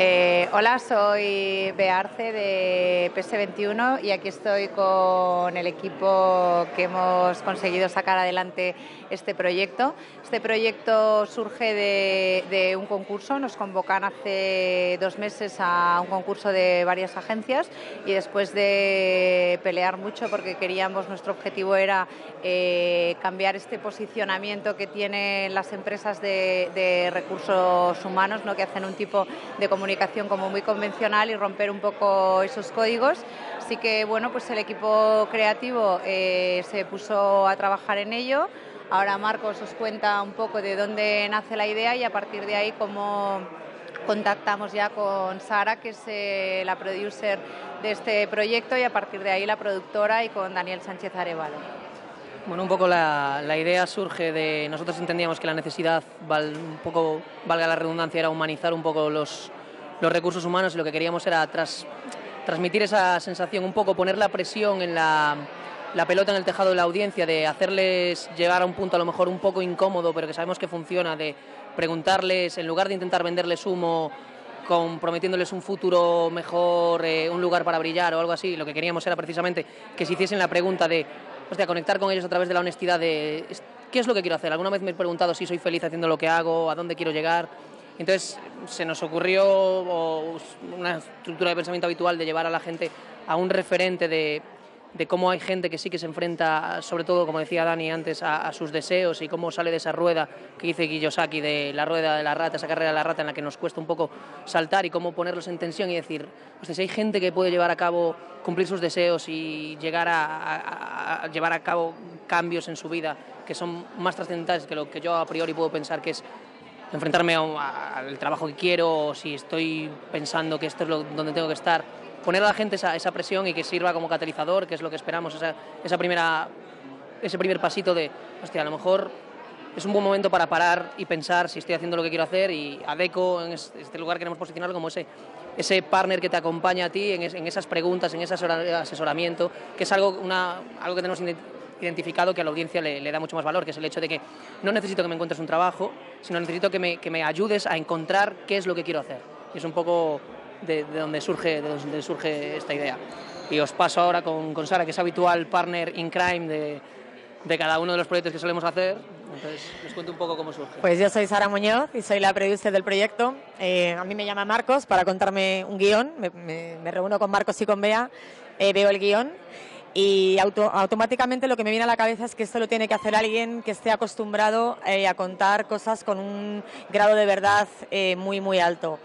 Eh, hola, soy Bearce de PS21 y aquí estoy con el equipo que hemos conseguido sacar adelante este proyecto. Este proyecto surge de, un concurso, nos convocan hace dos meses a un concurso de varias agencias y después de pelear mucho porque queríamos, nuestro objetivo era eh, cambiar este posicionamiento que tienen las empresas de, recursos humanos, ¿no? que hacen un tipo de comunicación comunicación como muy convencional y romper un poco esos códigos. Así que bueno, pues el equipo creativo eh, se puso a trabajar en ello. Ahora Marcos os cuenta un poco de dónde nace la idea y a partir de ahí cómo contactamos ya con Sara, que es eh, la producer de este proyecto, y a partir de ahí la productora y con Daniel Sánchez Arevalo. Bueno, un poco la, la, idea surge de. Nosotros entendíamos que la necesidad, un poco, valga la redundancia, era humanizar un poco los, los recursos humanos y lo que queríamos era transmitir esa sensación, un poco poner la presión en la, pelota en el tejado de la audiencia, de hacerles llegar a un punto a lo mejor un poco incómodo, pero que sabemos que funciona, de preguntarles, en lugar de intentar venderles humo, comprometiéndoles un futuro mejor, eh, un lugar para brillar o algo así, lo que queríamos era precisamente que se hiciesen la pregunta de, hostia, conectar con ellos a través de la honestidad de, ¿qué es lo que quiero hacer? ¿Alguna vez me he preguntado si soy feliz haciendo lo que hago, a dónde quiero llegar? Entonces se nos ocurrió una estructura de pensamiento habitual de llevar a la gente a un referente de, cómo hay gente que sí que se enfrenta, sobre todo, como decía Dani antes, a, sus deseos y cómo sale de esa rueda que dice Kiyosaki, de la rueda de la rata, esa carrera de la rata en la que nos cuesta un poco saltar y cómo ponerlos en tensión y decir, pues si hay gente que puede llevar a cabo, cumplir sus deseos y llegar a llevar a cabo cambios en su vida que son más trascendentales que lo que yo a priori puedo pensar que es enfrentarme al trabajo que quiero, o si estoy pensando que esto es lo, donde tengo que estar, poner a la gente esa, esa, presión y que sirva como catalizador, que es lo que esperamos, esa, esa primera, ese primer pasito de, hostia, a lo mejor es un buen momento para parar y pensar si estoy haciendo lo que quiero hacer y ADECO en este lugar queremos posicionarlo como ese, ese partner que te acompaña a ti en, en esas preguntas, en ese asesoramiento, que es algo, una, algo que tenemos identificado que a la audiencia le, da mucho más valor, que es el hecho de que no necesito que me encuentres un trabajo, sino necesito que me, que me ayudes a encontrar qué es lo que quiero hacer. Y es un poco de, donde, surge, de donde surge esta idea. Y os paso ahora con, con Sara, que es habitual partner in crime de, de cada uno de los proyectos que solemos hacer. Entonces, les cuento un poco cómo surge. Pues yo soy Sara Muñoz y soy la producer del proyecto. Eh, a mí me llama Marcos para contarme un guion. Me, me, reúno con Marcos y con Bea, eh, veo el guion y automáticamente lo que me viene a la cabeza es que esto lo tiene que hacer alguien que esté acostumbrado eh, a contar cosas con un grado de verdad eh, muy, muy alto.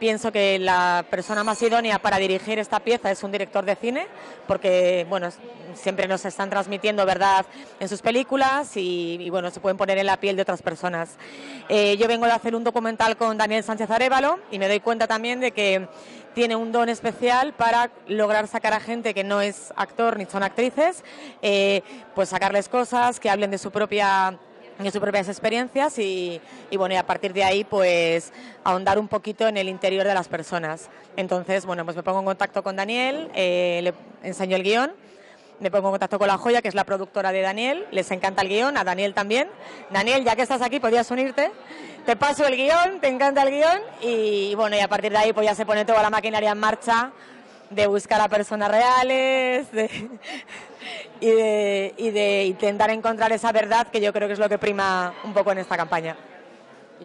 Pienso que la persona más idónea para dirigir esta pieza es un director de cine, porque bueno, siempre nos están transmitiendo verdad en sus películas y, bueno, se pueden poner en la piel de otras personas. Eh, yo vengo de hacer un documental con Daniel Sánchez Arevalo y me doy cuenta también de que tiene un don especial para lograr sacar a gente que no es actor ni son actrices, eh, pues sacarles cosas que hablen de su propia sus propias experiencias y, bueno, y a partir de ahí pues ahondar un poquito en el interior de las personas. Entonces, bueno, pues me pongo en contacto con Daniel, eh, le enseño el guion, me pongo en contacto con La Joya, que es la productora de Daniel, les encanta el guion, a Daniel también. Daniel, ya que estás aquí, podías unirte te paso el guion, te encanta el guion y bueno, y a partir de ahí pues ya se pone toda la maquinaria en marcha de buscar a personas reales y, de, y de intentar encontrar esa verdad que yo creo que es lo que prima un poco en esta campaña.